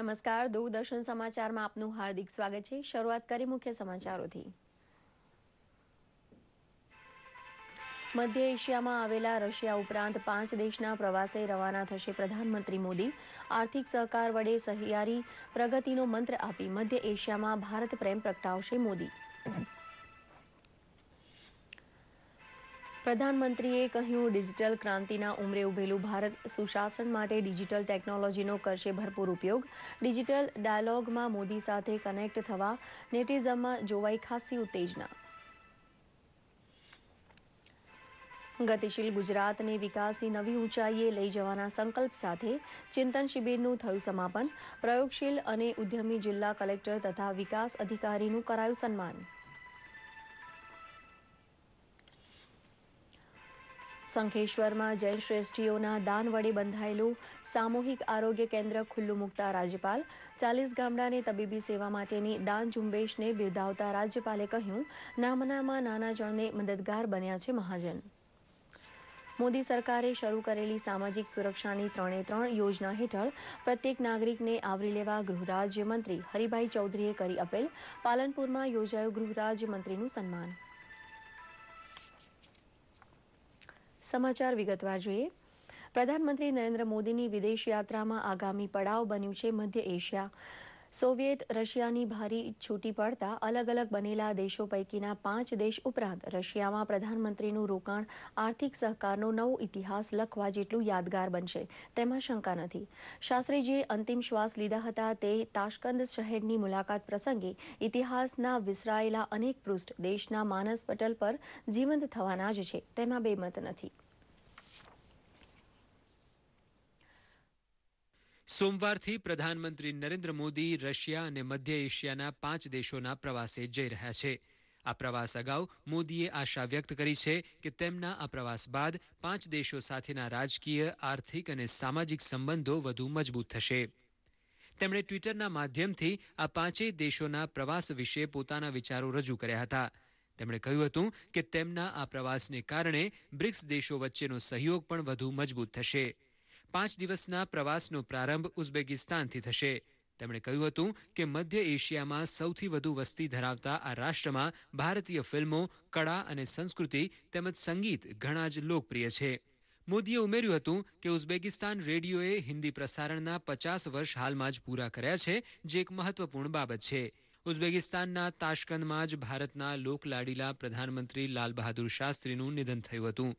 નમસ્કાર. દૂરદર્શન સમાચારમાં આપનું હાર્દિક સ્વાગત છે. શરૂઆત કરી મુખ્ય સમાચારોથી. મધ્ય એશિયામાં આવેલા રશિયા ઉપરાંત પાંચ દેશના પ્રવાસે રવાના થશે પ્રધાનમંત્રી મોદી. આર્થિક સહકાર વડે સહિયારી પ્રગતિનો મંત્ર આપી મધ્ય એશિયામાં ભારત પ્રેમ પ્રગટાવશે મોદી. પ્રધાનમંત્રીએ કહ્યું, ડિજિટલ ક્રાંતિના ઉમરે ઉભેલું ભારત સુશાસન માટે ડિજિટલ ટેકનોલોજીનો કરશે ભરપૂર ઉપયોગ. ડિજિટલ ડાયલોગમાં મોદી સાથે કનેક્ટ થવા નેટિઝમમાં જોવાઈ ખાસી ઉત્તેજના. ગતિશીલ ગુજરાતને વિકાસની નવી ઊંચાઈએ લઈ જવાના સંકલ્પ સાથે ચિંતન શિબિરનું થયું સમાપન. પ્રયોગશીલ અને ઉદ્યમી જિલ્લા કલેક્ટર તથા વિકાસ અધિકારીનું કરાયું સન્માન. શંખેશ્વરમાં જૈન શ્રેષ્ઠીઓના દાન વડે બંધાયેલું સામૂહિક આરોગ્ય કેન્દ્ર ખુલ્લું મૂકતા રાજ્યપાલ. ચાલીસ ગામડાને તબીબી સેવા માટેની દાન ઝુંબેશને બિરદાવતા રાજ્યપાલે કહ્યું, નામનામાં નાના જણને મદદગાર બન્યા છે મહાજન. મોદી સરકારે શરૂ કરેલી સામાજિક સુરક્ષાની ત્રણે ત્રણ યોજના હેઠળ પ્રત્યેક નાગરિકને આવરી લેવા ગૃહરાજ્ય મંત્રી હરિભાઈ ચૌધરીએ કરી અપીલ. પાલનપુરમાં યોજાયું ગૃહરાજ્ય મંત્રીનું સન્માન. સમાચાર વિગતવાર જોઈએ. પ્રધાનમંત્રી નરેન્દ્ર મોદીની વિદેશ યાત્રામાં આગામી પડાવ બન્યું છે મધ્ય એશિયા. સોવિયેત રશિયાની ભારી છૂટી પડતા અલગ અલગ બનેલા દેશો પૈકીના પાંચ દેશ ઉપરાંત રશિયામાં પ્રધાનમંત્રીનું રોકાણ, આર્થિક સહકારનો નવો ઇતિહાસ લખવા જેટલું યાદગાર બનશે, તેમાં શંકા નથી. શાસ્ત્રીજીએ અંતિમ શ્વાસ લીધા હતા તે તાશ્કંદ શહેરની મુલાકાત પ્રસંગે ઇતિહાસના વિસરાયેલા અનેક પૃષ્ઠ દેશના માનસ પટલ પર જીવંત થવાના જ છે, તેમાં બેમત નથી. સોમવારથી પ્રધાનમંત્રી નરેન્દ્ર મોદી રશિયા અને મધ્ય એશિયાના પાંચ દેશોના પ્રવાસે જઈ રહ્યા છે. આ પ્રવાસ અગાઉ મોદીએ આશા વ્યક્ત કરી છે કે તેમના આ પ્રવાસ બાદ પાંચ દેશો સાથેના રાજકીય, આર્થિક અને સામાજિક સંબંધો વધુ મજબૂત થશે. તેમણે ટ્વિટરના માધ્યમથી આ પાંચેય દેશોના પ્રવાસ વિશે પોતાના વિચારો રજૂ કર્યા હતા. તેમણે કહ્યું હતું કે તેમના આ પ્રવાસને કારણે બ્રિક્સ દેશો વચ્ચેનો સહયોગ પણ વધુ મજબૂત થશે. પાંચ દિવસના પ્રવાસનો પ્રારંભ ઉઝબેકિસ્તાનથી થશે. તેમણે કહ્યું હતું કે મધ્ય એશિયામાં સૌથી વધુ વસ્તી ધરાવતા આ રાષ્ટ્રમાં ભારતીય ફિલ્મો, કળા અને સંસ્કૃતિ તેમજ સંગીત ઘણા જ લોકપ્રિય છે. મોદીએ ઉમેર્યું હતું કે ઉઝબેકિસ્તાન રેડિયોએ હિન્દી પ્રસારણના પચાસ વર્ષ હાલમાં જ પૂરા કર્યા છે, જે એક મહત્વપૂર્ણ બાબત છે. ઉઝબેકિસ્તાનના તાશ્કંદમાં જ ભારતના લોકલાડીલા પ્રધાનમંત્રી લાલ બહાદુર શાસ્ત્રીનું નિધન થયું હતું.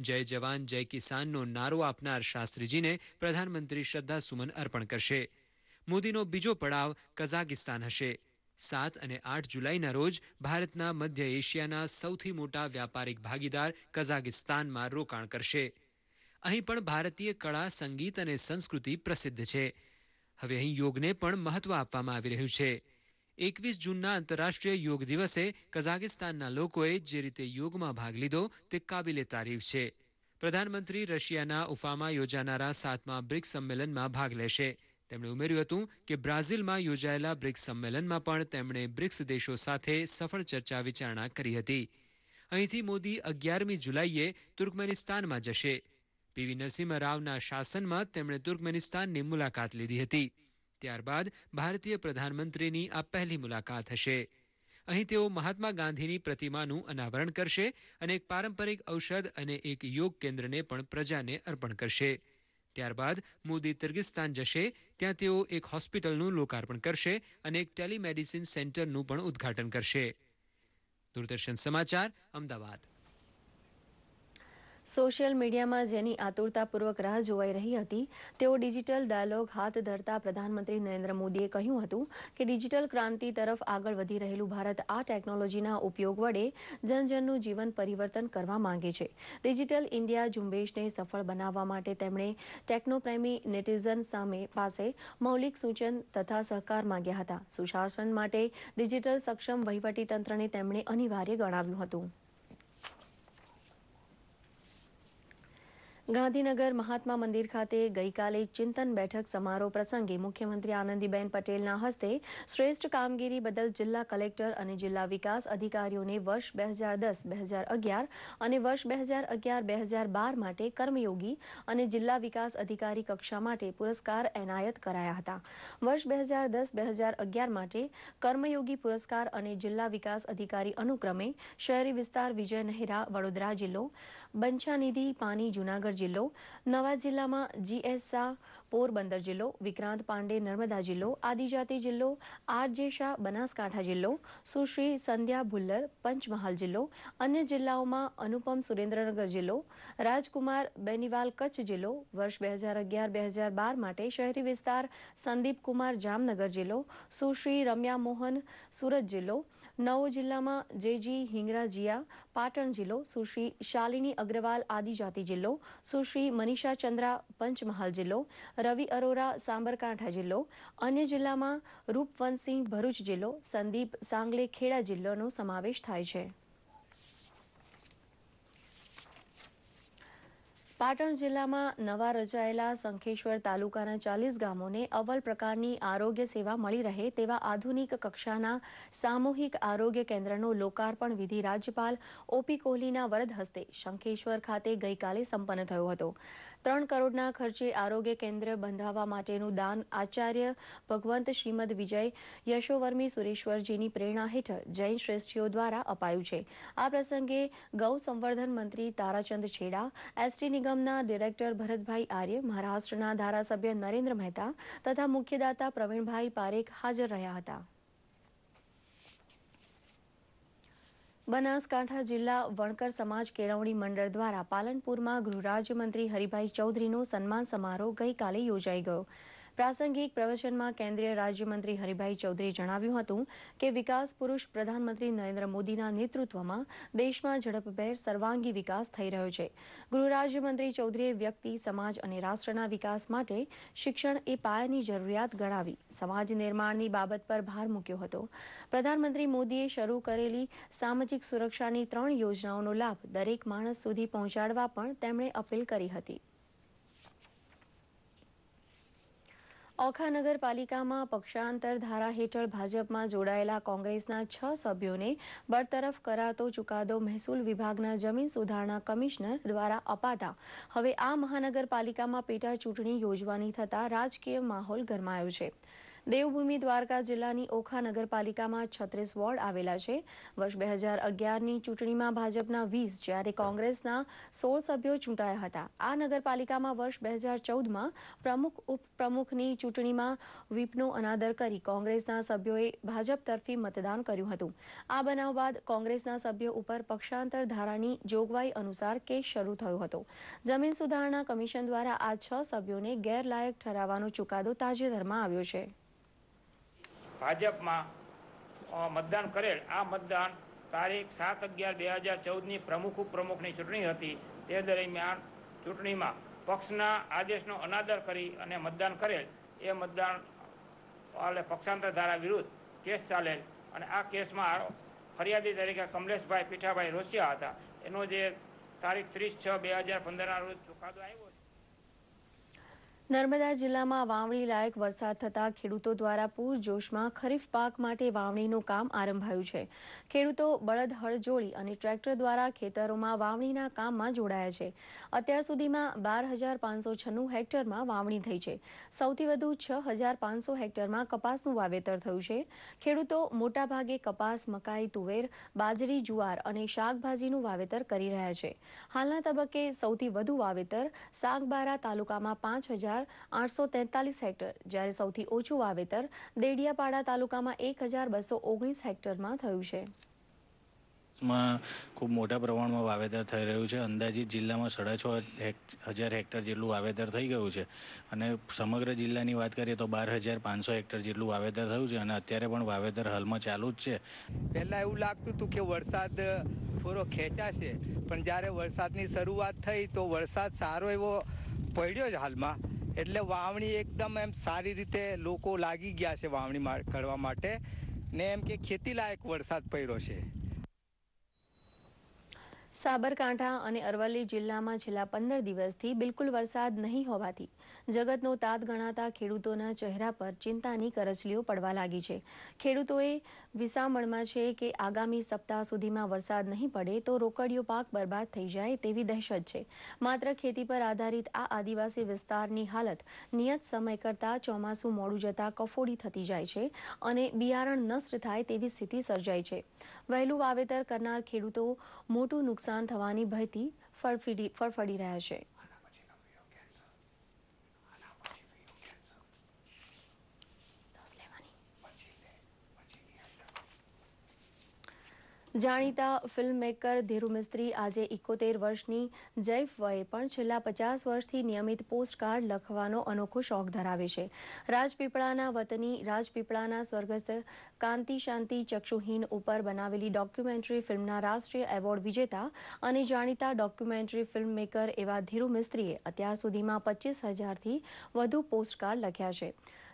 જય જવાન, જય કિસાનનો નારો આપનાર શાસ્ત્રીજીને પ્રધાનમંત્રી શ્રદ્ધાસુમન અર્પણ કરશે. મોદીનો બીજો પડાવ કઝાકિસ્તાન હશે. સાત અને આઠ જુલાઈના રોજ ભારતના મધ્ય એશિયાના સૌથી મોટા વ્યાપારિક ભાગીદાર કઝાકિસ્તાનમાં રોકાણ કરશે. અહીં પણ ભારતીય કળા, સંગીત અને સંસ્કૃતિ પ્રસિદ્ધ છે. હવે અહીં યોગને પણ મહત્વ આપવામાં આવી રહ્યું છે. એકવીસ જૂનના આંતરરાષ્ટ્રીય યોગ દિવસે કઝાકિસ્તાનના લોકોએ જે રીતે યોગમાં ભાગ લીધો તે કાબિલે તારીફ છે. પ્રધાનમંત્રી રશિયાના ઉફામાં યોજાનારા સાતમા બ્રિક્સ સંમેલનમાં ભાગ લેશે. તેમણે ઉમેર્યું હતું કે બ્રાઝિલમાં યોજાયેલા બ્રિક્સ સંમેલનમાં પણ તેમણે બ્રિક્સ દેશો સાથે સફળ ચર્ચા વિચારણા કરી હતી. અહીંથી મોદી અગિયારમી જુલાઈએ તુર્કમેનિસ્તાનમાં જશે. પીવી નરસિંહ રાવના શાસનમાં તેમણે તુર્કમેનિસ્તાનની મુલાકાત લીધી હતી. ત્યારબાદ ભારતીય પ્રધાનમંત્રીની આ પહેલી મુલાકાત હશે. અહીં તેઓ મહાત્મા ગાંધીની પ્રતિમાનું અનાવરણ કરશે અને એક પારંપરિક ઔષધ અને એક યોગ કેન્દ્રને પણ પ્રજાને અર્પણ કરશે. ત્યારબાદ મોદી કિર્ગિસ્તાન જશે, ત્યાં તેઓ એક હોસ્પિટલનું લોકાર્પણ કરશે અને એક ટેલિમેડિસિન સેન્ટરનું પણ ઉદ્ઘાટન કરશે. દૂરદર્શન સમાચાર અમદાવાદ. સોશિયલ મીડિયામાં જેની આતુરતાપૂર્વક રાહ જોવાઈ રહી હતી, તેઓ ડિજિટલ ડાયલોગ હાથ ધરતા પ્રધાનમંત્રી નરેન્દ્ર મોદીએ કહ્યું હતું કે ડિજિટલ ક્રાંતિ તરફ આગળ વધી રહેલું ભારત આ ટેકનોલોજીના ઉપયોગ વડે જનજનનું જીવન પરિવર્તન કરવા માંગે છે. ડિજિટલ ઇન્ડિયા ઝુંબેશને સફળ બનાવવા માટે તેમણે ટેકનોપ્રેમી નેટિઝન સામે પાસે મૌલિક સૂચન તથા સહકાર માંગ્યા હતા. સુશાસન માટે ડિજિટલ સક્ષમ વહીવટીતંત્રને તેમણે અનિવાર્ય ગણાવ્યું હતું. ગાંધીનગર મહાત્મા મંદિર ખાતે ગઈકાલે ચિંતન બેઠક સમારોહ પ્રસંગે મુખ્યમંત્રી આનંદીબેન પટેલના હસ્તે શ્રેષ્ઠ કામગીરી બદલ જિલ્લા કલેક્ટર અને જિલ્લા વિકાસ અધિકારીઓને વર્ષ બે હજાર દસ, બે હજાર અગિયાર અને વર્ષ બે હજાર અગિયાર, બે હજાર બાર માટે કર્મયોગી અને જિલ્લા વિકાસ અધિકારી કક્ષા માટે પુરસ્કાર એનાયત કરાયા હતા. વર્ષ બે હજાર દસ, બે હજાર અગિયાર માટે કર્મયોગી પુરસ્કાર અને જિલ્લા વિકાસ અધિકારી અનુક્રમે શહેરી વિસ્તાર વિજય નહેરા, વડોદરા જિલ્લો બંછાનિધિ પાની જૂનાગઢ જિલ્લો, નવા જિલ્લામાં જીએસ શાહ પોરબંદર જિલ્લો, વિક્રાંત પાંડે, નર્મદા જિલ્લો, આદિજાતિ જિલ્લો, આરજે શાહ, બનાસકાંઠા જિલ્લો, સુશ્રી સંધ્યા ભુલ્લર, પંચમહાલ જિલ્લો, અન્ય જિલ્લાઓમાં અનુપમ સુરેન્દ્રનગર જિલ્લો, રાજકુમાર બેનીવાલ કચ્છ જિલ્લો, વર્ષ બે હજાર અગિયાર, બે હજાર બાર માટે શહેરી વિસ્તાર સંદીપ કુમાર જામનગર જિલ્લો, સુશ્રી રમ્યા મોહન સુરત જિલ્લો નવો જિલ્લામાં જેજી હિંગરાજીયા પાટણ જિલ્લો, સુશ્રી શાલિની અગ્રવાલ આદિજાતિ જિલ્લો, સુશ્રી મનીષા ચંદ્રા પંચમહાલ જિલ્લો, રવિ અરોરા સાંબરકાંઠા જિલ્લો, અન્ય જિલ્લામાં રૂપવંતસિંહ ભરૂચ જિલ્લો, સંદીપ સાંગલે ખેડા જિલ્લોનો સમાવેશ થાય છે. પાટણ જિલ્લામાં નવા રચાયેલા શંખેશ્વર તાલુકાના ચાલીસ ગામોને અવલ પ્રકારની આરોગ્ય સેવા મળી રહે તેવા આધુનિક કક્ષાના સામૂહિક આરોગ્ય કેન્દ્રનો લોકાર્પણ વિધિ રાજ્યપાલ ઓપી કોહલીના વરદ હસ્તે શંખેશ્વર ખાતે ગઈકાલે સંપન્ન થયો હતો. ત્રણ કરોડના ખર્ચે આરોગ્ય કેન્દ્ર બંધાવવા માટેનું દાન આચાર્ય ભગવંત શ્રીમદ વિજય યશોવર્મી સુરેશ્વરજીની પ્રેરણા હેઠળ જૈન શ્રેષ્ઠીઓ દ્વારા અપાયું છે. આ પ્રસંગે ગૌ સંવર્ધન મંત્રી તારાચંદ છેડા, એસટી નિગમના ડિરેક્ટર ભરતભાઈ આર્ય, મહારાષ્ટ્રના ધારાસભ્ય નરેન્દ્ર મહેતા તથા મુખ્યદાતા પ્રવીણભાઈ પારેખ હાજર રહ્યા હતા. બનાસકાંઠા જિલ્લા વણકર સમાજ કેળવણી મંડળ દ્વારા પાલનપુરમાં ગૃહરાજ્યમંત્રી હરિભાઈ ચૌધરીનો સન્માન સમારોહ ગઈકાલે યોજાઈ ગયો. પ્રાસંગિક પ્રવચનમાં કેન્દ્રીય રાજ્યમંત્રી હરિભાઈ ચૌધરીએ જણાવ્યું હતું કે વિકાસ પુરુષ પ્રધાનમંત્રી નરેન્દ્ર મોદીના નેતૃત્વમાં દેશમાં ઝડપભેર સર્વાંગી વિકાસ થઈ રહ્યો છે. ગૃહ રાજ્યમંત્રી ચૌધરીએ વ્યક્તિ, સમાજ અને રાષ્ટ્રના વિકાસ માટે શિક્ષણ એ પાયાની જરૂરિયાત ગણાવી સમાજ નિર્માણની બાબત પર ભાર મૂક્યો હતો. પ્રધાનમંત્રી મોદીએ શરૂ કરેલી સામાજિક સુરક્ષાની ત્રણ યોજનાઓનો લાભ દરેક માણસ સુધી પહોંચાડવા પણ તેમણે અપીલ કરી હતી. ઓખા નગરપાલિકામાં પક્ષાંતર ધારા હેઠળ ભાજપમાં જોડાયેલા કોંગ્રેસના છ સભ્યોને બરતરફ કરાતો ચુકાદો મહેસૂલ વિભાગના જમીન સુધારણા કમિશનર દ્વારા અપાતા. હવે આ મહાનગરપાલિકામાં પેટા ચૂંટણી યોજવાની થતા રાજકીય માહોલ ગરમાયો છે. દેવભૂમિ દ્વારકા જિલ્લાની ઓખા નગરપાલિકામાં છત્રીસ વોર્ડ આવેલા છે. વર્ષ બે હજાર અગિયારની ચૂંટણીમાં ભાજપના વીસ, જ્યારે કોંગ્રેસના સોળ સભ્યો ચૂંટાયા હતા. આ નગરપાલિકામાં વર્ષ બે હજાર ચૌદમાં પ્રમુખ, ઉપપ્રમુખની ચૂંટણીમાં વ્હીપનો અનાદર કરી કોંગ્રેસના સભ્યોએ ભાજપ તરફી મતદાન કર્યું હતું. આ બનાવ બાદ કોંગ્રેસના સભ્યો ઉપર પક્ષાંતર ધારાની જોગવાઈ અનુસાર કેસ શરૂ થયો હતો. જમીન સુધારણા કમિશન દ્વારા આ છ સભ્યોને ગેરલાયક ઠરાવવાનો ચુકાદો તાજેતરમાં આવ્યો છે. ભાજપમાં મતદાન કરેલ. આ મતદાન તારીખ સાત અગિયાર બે હજાર ચૌદની પ્રમુખ ઉપપ્રમુખની ચૂંટણી હતી. તે દરમિયાન ચૂંટણીમાં પક્ષના આદેશનો અનાદર કરી અને મતદાન કરેલ. એ મતદાન એટલે પક્ષાંતર ધારા વિરુદ્ધ કેસ ચાલેલ. અને આ કેસમાં ફરિયાદી તરીકે કમલેશભાઈ પીઠાભાઈ રોસિયા હતા. એનો જે તારીખ ત્રીસ છ બે હજાર પંદરના રોજ ચુકાદો આવ્યો નર્મદા જિલ્લામાં વાવણી લાયક વરસાદ થતાં ખેડૂતો દ્વારા પૂરજોશમાં ખરીફ પાક માટે વાવણીનું કામ આરંભાયું છે. ખેડૂતો બળદ હળ જોડી અને ટ્રેક્ટર દ્વારા ખેતરોમાં વાવણીના કામમાં જોડાયા છે. અત્યાર સુધીમાં બાર હજાર પાંચસો છન્નું હેક્ટરમાં વાવણી થઈ છે. સૌથી વધુ છ હજાર પાંચસો હેક્ટરમાં કપાસનું વાવેતર થયું છે. ખેડૂતો મોટાભાગે કપાસ, મકાઈ, તુવેર, બાજરી, જુવાર અને શાકભાજીનું વાવેતર કરી રહ્યા છે. હાલના તબક્કે સૌથી વધુ વાવેતર સાગબારા તાલુકામાં પાંચ હજાર આઠસો તેતાલીસ હેક્ટર જ્યારે સૌથી ઓછું વાવેતર દેડિયાપાડા તાલુકામાં એક હજાર બસો ઓગણીસ હેક્ટરમાં થયું છે. માં ખૂબ મોટા પ્રમાણમાં વાવેતર થઈ રહ્યું છે. અંદાજિત જિલ્લામાં સાડા છ હજાર હેક્ટર જેટલું વાવેતર થઈ ગયું છે. અને સમગ્ર જિલ્લાની વાત કરીએ તો બાર હજાર પાંચસો હેક્ટર જેટલું વાવેતર થયું છે અને અત્યારે પણ વાવેતર હાલમાં ચાલુ જ છે. પહેલાં એવું લાગતું હતું કે વરસાદ થોડો ખેંચાશે પણ જ્યારે વરસાદની શરૂઆત થઈ તો વરસાદ સારો એવો પડ્યો જ હાલમાં. એટલે વાવણી એકદમ એમ સારી રીતે લોકો લાગી ગયા છે વાવણી કરવા માટે. ને એમ કે ખેતીલાયક વરસાદ પડ્યો છે. સાબરકાંઠા અને અરવલ્લી જિલ્લામાં છેલ્લા પંદર દિવસથી બિલકુલ વરસાદ નહીં હોવાથી જગતનો તાત ગણાતા ખેડૂતોના ચહેરા પર ચિંતાની કરચલીઓ પડવા લાગી છે. ખેડૂતોએ વિસામણમાં છે કે આગામી સપ્તાહ સુધીમાં વરસાદ નહીં પડે તો રોકડીયો પાક બરબાદ થઈ જાય તેવી દહેશત છે. માત્ર ખેતી પર આધારિત આ આદિવાસી વિસ્તારની હાલત નિયત સમય કરતાં ચોમાસું મોડું જતાં કફોડી થતી જાય છે અને બિયારણ નષ્ટ થાય તેવી સ્થિતિ સર્જાય છે. વહેલું વાવેતર કરનાર ખેડૂતો મોટું નુકસાન થવાની ભયથી ફળફડી ફળફડી રહ્યા છે. જાણીતા ફિલ્મ મેકર ધીરુ મિસ્ત્રી આજે એકોતેર વર્ષની જૈફ વયે પણ છેલ્લા પચાસ વર્ષથી નિયમિત પોસ્ટકાર્ડ લખવાનો અનોખો શોખ ધરાવે છે. રાજપીપળાના વતની રાજપીપળાના સ્વર્ગસ્થ કાંતિ શાંતિ ચક્ષુહીન ઉપર બનાવેલી ડોક્યુમેન્ટરી ફિલ્મના રાષ્ટ્રીય એવોર્ડ વિજેતા અને જાણીતા ડોક્યુમેન્ટરી ફિલ્મ મેકર એવા ધીરુ મિસ્ત્રીએ અત્યાર સુધીમાં પચીસ હજારથી વધુ પોસ્ટકાર્ડ લખ્યા છે.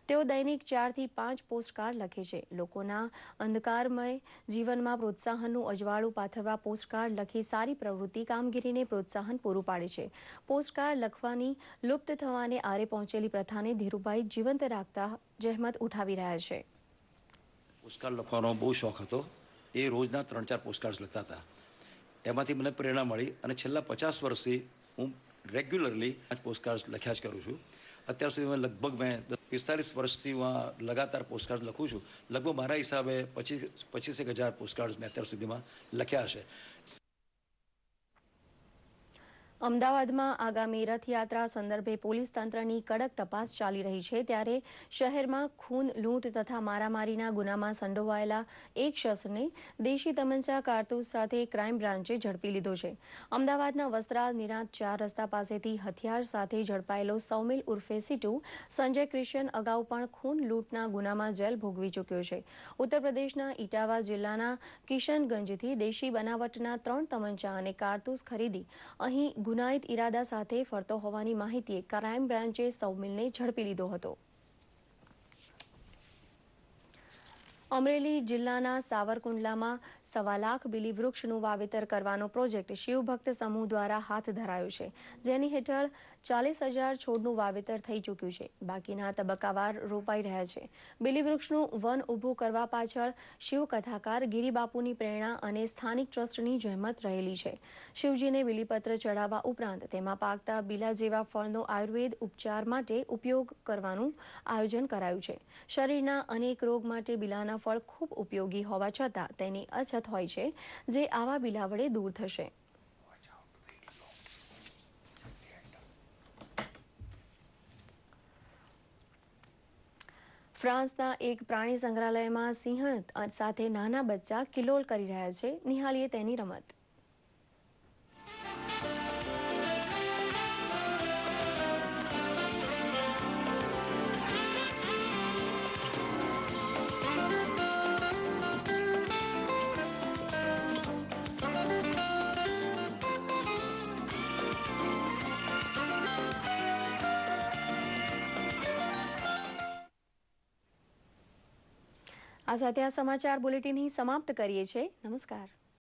તેઓ દૈનિક ચારથી પાંચ પોસ્ટકાર્ડ લખે છે. લોકોના અંધકારમય જીવનમાં પ્રોત્સાહનનું અજવાળું પાથરવા પોસ્ટકાર્ડ લખી સારી પ્રવૃત્તિ કામગીરીને પ્રોત્સાહન પૂરું પાડે છે. પોસ્ટકાર્ડ લખવાની લુપ્ત થવાને આરે પહોંચેલી પ્રથાને ધીરુભાઈ જીવંત રાખતા જહેમત ઉઠાવી રહ્યા છે. પોસ્ટકાર્ડ લખવાનો બહુ શોખ હતો. એ રોજના ત્રણ ચાર પોસ્ટકાર્ડ લખતા હતા. એમાંથી મને પ્રેરણા મળી અને છેલ્લા પચાસ વર્ષથી હું રેગ્યુલરલી પાંચ પોસ્ટકાર્ડ લખ્યા જ કરું છું. અત્યાર સુધી લગભગ મેં પિસ્તાલીસ વર્ષથી હું લગાતાર પોસ્ટકાર્ડ લખું છું. લગભગ મારા હિસાબે પચીસ પચીસેક હજાર પોસ્ટકાર્ડ્સ મેં અત્યાર સુધીમાં લખ્યા છે. અમદાવાદમાં આગામી રથયાત્રા સંદર્ભે પોલીસ તંત્રની કડક તપાસ ચાલી રહી છે. ત્યારે શહેરમાં ખૂન, લૂંટ તથા મારામારીના ગુનામાં સંડોવાયેલા એક શખ્સને દેશી તમંચા કારતૂસ સાથે ક્રાઇમ બ્રાન્ચે ઝડપી લીધો છે. અમદાવાદના વસ્ત્રાલ નિરાંત ચાર રસ્તા પાસેથી હથિયાર સાથે ઝડપાયેલો સૌમિલ ઉર્ફે સીટુ સંજય ક્રિશ્ચન અગાઉ પણ ખૂન, લૂંટના ગુનામાં જેલ ભોગવી ચૂક્યો છે. ઉત્તર પ્રદેશના ઇટાવા જિલ્લાના કિશનગંજથી દેશી બનાવટના ત્રણ તમંચા અને કારતૂસ ખરીદી અહીં ગુનાહિત ઇરાદા સાથે ફરતો હોવાની માહિતીએ ક્રાઇમ બ્રાન્ચે સૌમિલને ઝડપી લીધો હતો. અમરેલી જિલ્લાના સાવરકુંડલામાં સવા લાખ બીલી વૃક્ષનું વાવેતર કરવાનો પ્રોજેક્ટ શિવભક્ત સમૂહ દ્વારા હાથ ધરાયો છે, જેની હેઠળ ચાલીસ હજાર છોડનું વાવેતર થઈ ચૂક્યું છે. બાકીના તબક્કાવાર રોપાઈ રહ્યા છે. બીલી વૃક્ષનું વન ઊભું કરવા પાછળ શિવકથાકાર ગિરિબાપુની પ્રેરણા અને સ્થાનિક ટ્રસ્ટની જહેમત રહેલી છે. શિવજીને બીલીપત્ર ચઢાવવા ઉપરાંત તેમાં પાકતા બીલા જેવા ફળનો આયુર્વેદ ઉપચાર માટે ઉપયોગ કરવાનું આયોજન કરાયું છે. શરીરના અનેક રોગ માટે બીલાના ફળ ખૂબ ઉપયોગી હોવા છતાં તેની અછત હોય છે, જે આવા બિલાવડે દૂર થશે. ફ્રાન્સના એક પ્રાણી સંગ્રહાલયમાં સિંહ સાથે નાના બચ્ચા કિલોલ કરી રહ્યા છે. નિહાળીએ તેની રમત. આ સાથે આ સમાચાર બુલેટિન સમાપ્ત કરીએ છીએ. નમસ્કાર.